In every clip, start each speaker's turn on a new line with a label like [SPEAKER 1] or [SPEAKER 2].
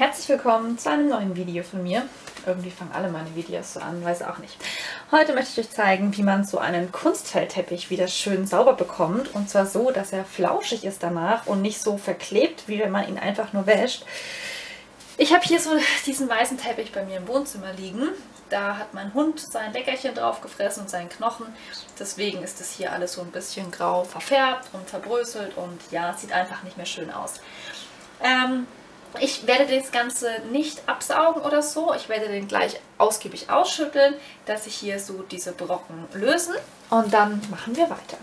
[SPEAKER 1] Herzlich willkommen zu einem neuen Video von mir. Irgendwie fangen alle meine Videos so an, weiß auch nicht. Heute möchte ich euch zeigen, wie man so einen Kunstfellteppich wieder schön sauber bekommt. Und zwar so, dass er flauschig ist danach und nicht so verklebt, wie wenn man ihn einfach nur wäscht. Ich habe hier so diesen weißen Teppich bei mir im Wohnzimmer liegen. Da hat mein Hund sein Leckerchen drauf gefressen und seinen Knochen. Deswegen ist das hier alles so ein bisschen grau verfärbt und verbröselt und ja, sieht einfach nicht mehr schön aus. Ähm, ich werde das Ganze nicht absaugen oder so. Ich werde den gleich ausgiebig ausschütteln, dass sich hier so diese Brocken lösen. Und dann machen wir weiter.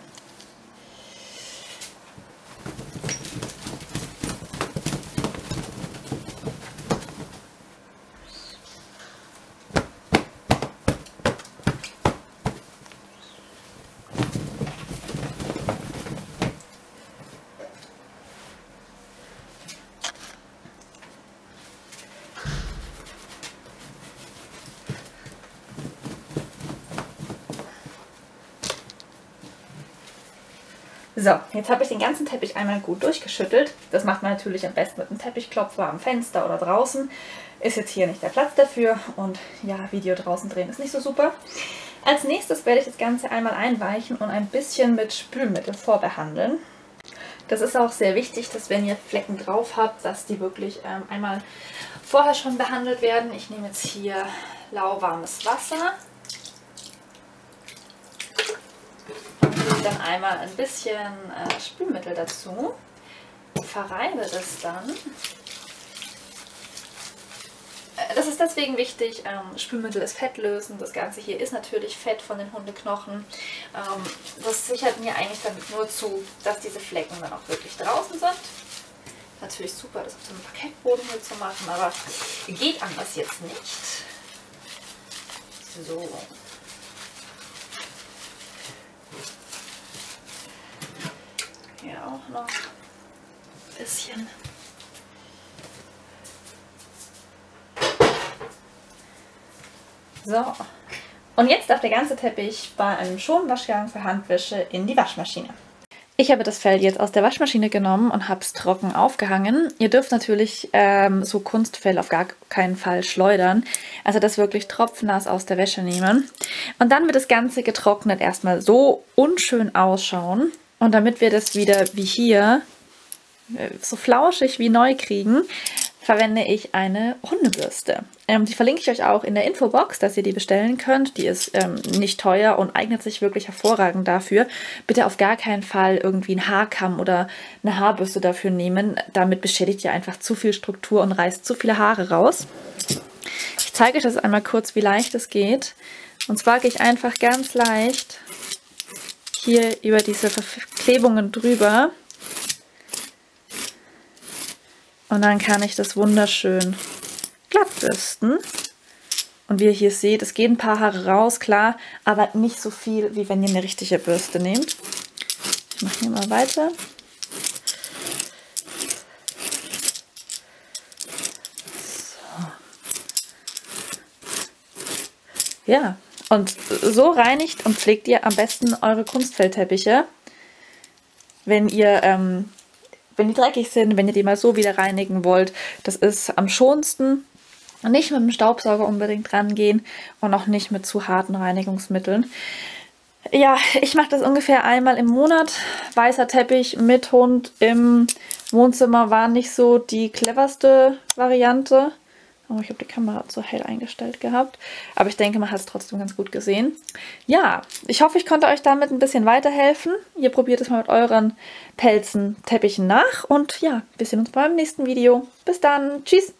[SPEAKER 1] So, jetzt habe ich den ganzen Teppich einmal gut durchgeschüttelt. Das macht man natürlich am besten mit einem Teppichklopfer am Fenster oder draußen. Ist jetzt hier nicht der Platz dafür und ja, Video draußen drehen ist nicht so super. Als nächstes werde ich das Ganze einmal einweichen und ein bisschen mit Spülmittel vorbehandeln. Das ist auch sehr wichtig, dass wenn ihr Flecken drauf habt, dass die wirklich ähm, einmal vorher schon behandelt werden. Ich nehme jetzt hier lauwarmes Wasser dann einmal ein bisschen äh, Spülmittel dazu, verreibe das dann. Äh, das ist deswegen wichtig, ähm, Spülmittel ist fettlösend, das Ganze hier ist natürlich Fett von den Hundeknochen. Ähm, das sichert mir eigentlich dann nur zu, dass diese Flecken dann auch wirklich draußen sind. Natürlich super, das auf so einem Parkettboden hier zu machen, aber geht anders jetzt nicht. So, Hier auch noch ein bisschen. So. Und jetzt darf der ganze Teppich bei einem Schonwaschgang für Handwäsche in die Waschmaschine. Ich habe das Fell jetzt aus der Waschmaschine genommen und habe es trocken aufgehangen. Ihr dürft natürlich ähm, so Kunstfell auf gar keinen Fall schleudern. Also das wirklich tropfnass aus der Wäsche nehmen. Und dann wird das Ganze getrocknet erstmal so unschön ausschauen. Und damit wir das wieder wie hier äh, so flauschig wie neu kriegen, verwende ich eine Hundebürste. Ähm, die verlinke ich euch auch in der Infobox, dass ihr die bestellen könnt. Die ist ähm, nicht teuer und eignet sich wirklich hervorragend dafür. Bitte auf gar keinen Fall irgendwie einen Haarkamm oder eine Haarbürste dafür nehmen. Damit beschädigt ihr einfach zu viel Struktur und reißt zu viele Haare raus. Ich zeige euch das einmal kurz, wie leicht es geht. Und zwar gehe ich einfach ganz leicht hier über diese Verklebungen drüber. Und dann kann ich das wunderschön glatt bürsten. Und wie ihr hier seht, es gehen ein paar Haare raus, klar, aber nicht so viel, wie wenn ihr eine richtige Bürste nehmt. Ich mache hier mal weiter. So. Ja, und so reinigt und pflegt ihr am besten eure Kunstfellteppiche. Wenn ihr, ähm, wenn die dreckig sind, wenn ihr die mal so wieder reinigen wollt. Das ist am schonsten. Nicht mit dem Staubsauger unbedingt rangehen und auch nicht mit zu harten Reinigungsmitteln. Ja, ich mache das ungefähr einmal im Monat. Weißer Teppich mit Hund im Wohnzimmer war nicht so die cleverste Variante. Oh, ich habe die Kamera zu hell eingestellt gehabt. Aber ich denke, man hat es trotzdem ganz gut gesehen. Ja, ich hoffe, ich konnte euch damit ein bisschen weiterhelfen. Ihr probiert es mal mit euren Pelzen, Teppichen nach. Und ja, wir sehen uns beim nächsten Video. Bis dann. Tschüss.